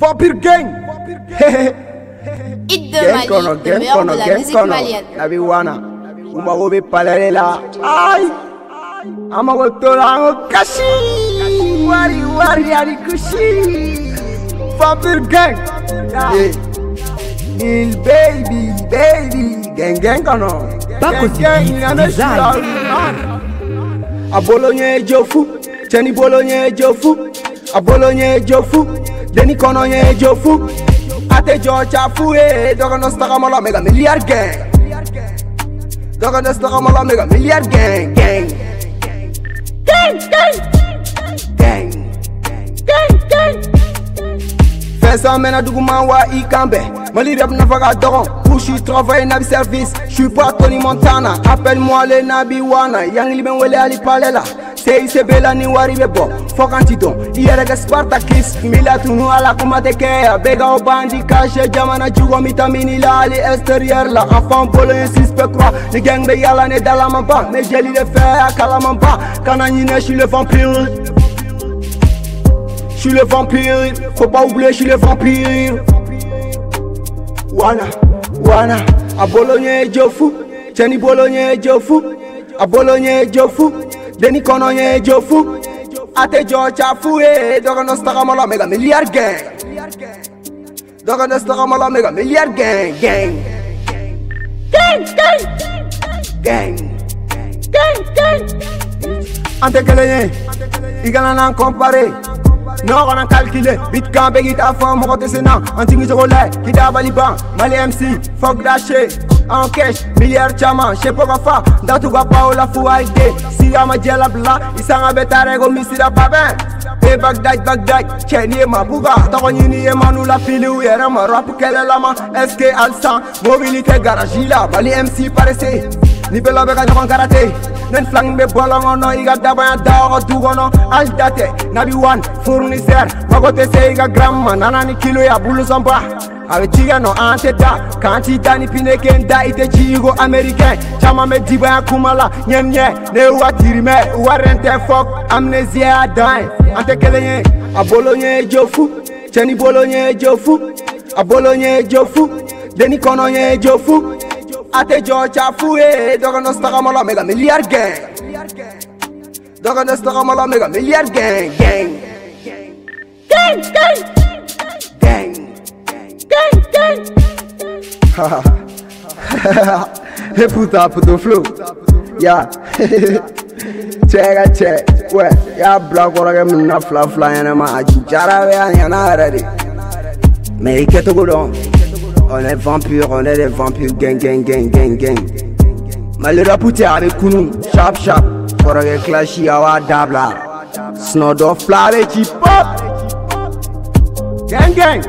Vampir Gang. Iddo Mali, kono, gang kono, gang kono. Nabi wana. Uma gobe palarela. Ai. Ama go tolango kashi. Wari wari ari kushi. Vampir Gang. Il baby, baby, gang gang kono. Paco Abolo nye jofu, cheni bolo nye jofu, abolo nye jofu, Deni kono nye jofu Ate jo chafu eh Doga no staka mala mega milliard gang. Doga no staka mala mega milliard gang gang. Gang gang. Gang Gang gang. Fais ça mena duguma wa i kambe. Mali rap na faga dogon Pushi travail nabi service. J'suis pas Tony Montana. Appelle-moi le nabi wana. Wele ali Sei se bela ni wari be bo Fokanti don Iyere ke Spartakis Mila tunu ala kuma te keya Bega o bandi Jamana mitamini la ali extérieur la Enfant bolo croix. Ni gang be yala ne dalaman ba Me jeli le fe a ba Kana le vampire. Je suis le vampire, faut pas oublier, je suis le vampire. Wana, wana, a Bologna Jofu, Jenny Bologna Jofu, a Bologna Jofu, deni kono ye jofu a tɛ jɔ cafu ye dɔgɔnɔ tagama la mega ka miliyari gɛn dɔgɔnɔ tagama la mɛ ka gang, gang, gang, gang, gang, gang, gang. tɛ kelen ye. Igala na compare. Non, on a calculé, bitcan, begit à fond, mon côté c'est non. Antigui de relais, qui t'a baliban, Mali MC, fuck daché, en cash, sais pas quoi faire. Dans tout va pas, la fou à idée. Si y'a ma djella bla, il s'en a bête à rego, missi da babin. E Bagdad, Bagdad, Kenny ma buga, Tawanyini e manu la fili ou yere ma rap kele lama, SK Alsan, mobilité garage la, Bali MC paresse. Ni bela beka ɲɔgɔn karate. Nen flang be bɔlɔn kɔnɔ i ka dabaya da ka du kɔnɔ ali da tɛ nabi wan fournisseur mago tɛ se i ka gram ma nana ni kilo ya bulu sɔnba a bɛ tigɛ nɔ an tɛ da k'an ti da ni pine ken da i tɛ ci i ko américain caman bɛ dibaya kuma la ɲɛ ɲɛ ne y'u ka tirimɛ wari tɛ fɔ amnésie y'a dan ye an tɛ kelen ye a bolo ɲɛ jofu. Cɛni bolo ɲɛ jofu. A bolo ɲɛ jofu. Deni kɔnɔ ɲɛ jofu ate jɔja fu ye dɔgɔnɔ tagama la mɛ ka miliyari gɛn dɔgɔnɔ tagama la mɛ ka miliyari gɛn gɛn gɛn gɛn gɛn gɛn he puta puto flow ya cɛ ka cɛ wɛ y'a bila kɔrɔkɛ min na fila fila ɲɛnɛma a jara bɛ a ɲɛna yɛrɛ de mɛ i kɛcogo dɔn On est vampire, on est des vampires, gang, gang, gang, gang, gang. Malera puti avec kunu, sharp, sharp. Korage clashy, awa dabla. Snowdog fly, avec hip hop. Gang, gang.